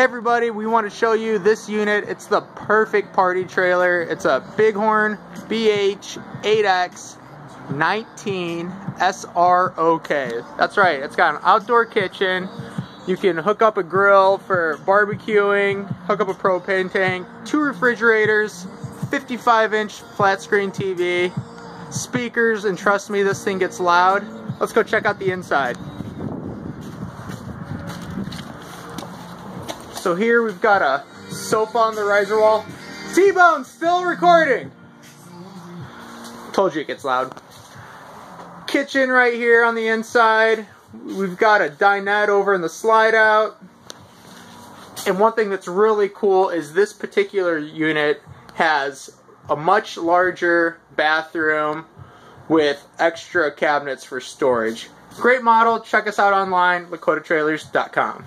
Everybody, we want to show you this unit. It's the perfect party trailer. It's a Bighorn BH 8X 19 SROK. That's right, it's got an outdoor kitchen. You can hook up a grill for barbecuing, hook up a propane tank, two refrigerators, 55 inch flat screen TV, speakers, and trust me, this thing gets loud. Let's go check out the inside. So here we've got a sofa on the riser wall. T-Bone still recording. Told you it gets loud. Kitchen right here on the inside. We've got a dinette over in the slide out. And one thing that's really cool is this particular unit has a much larger bathroom with extra cabinets for storage. Great model. Check us out online, lakotatrailers.com.